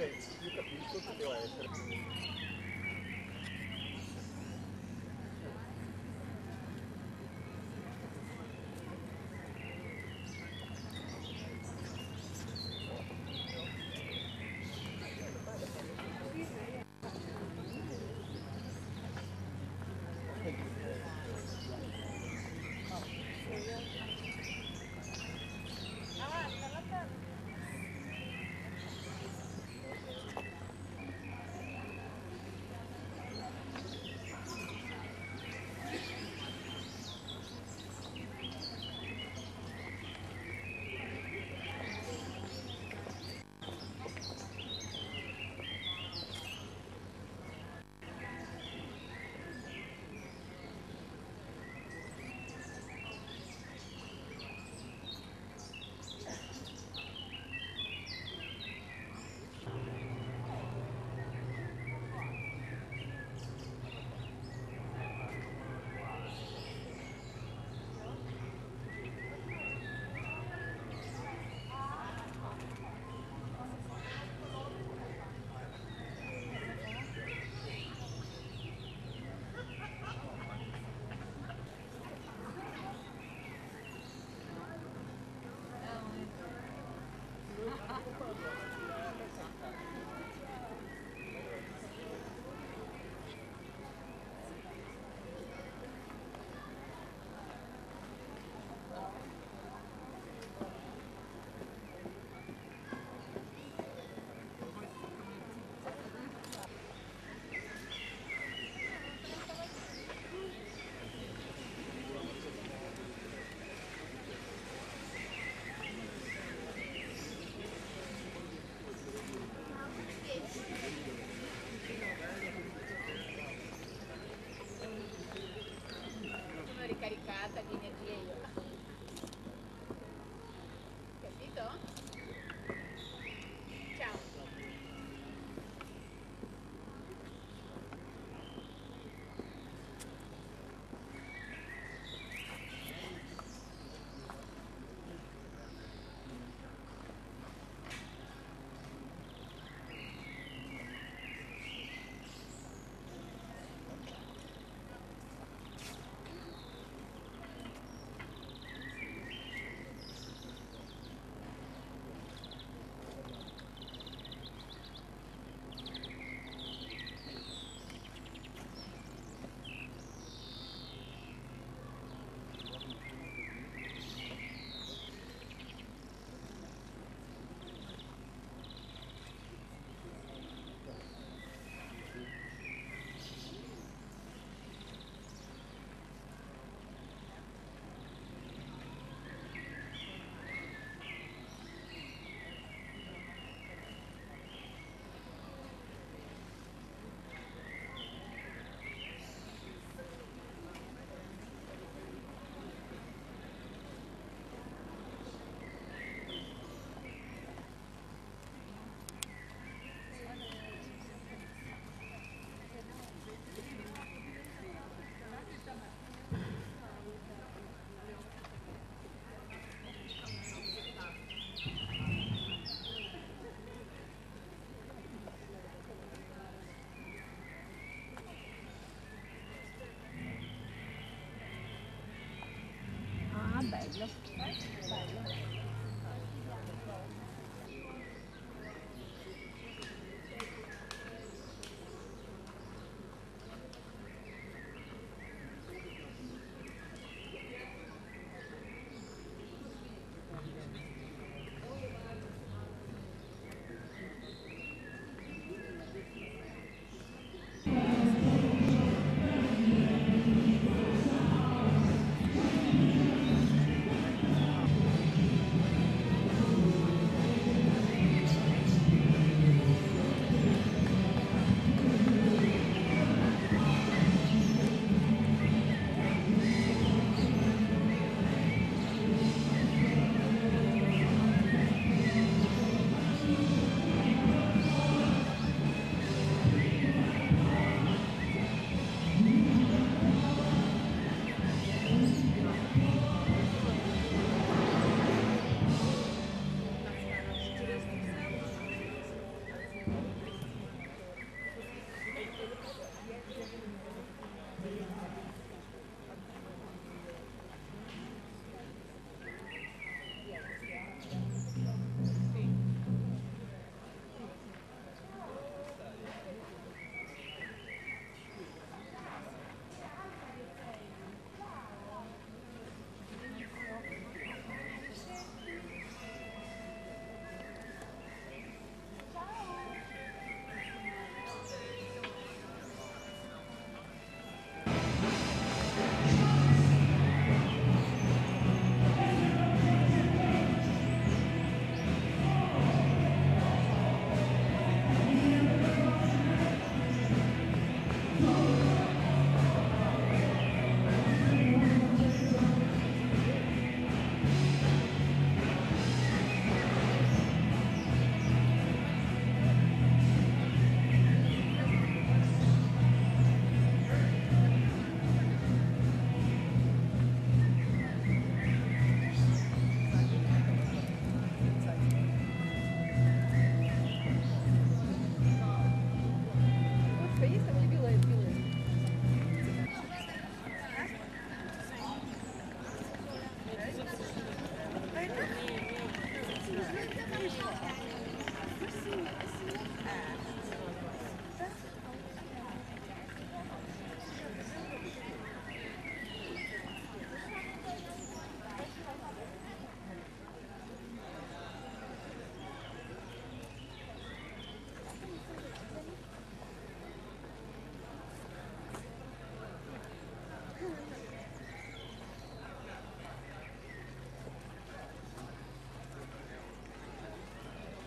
Никак не успеваешь. Nasıl?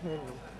嗯。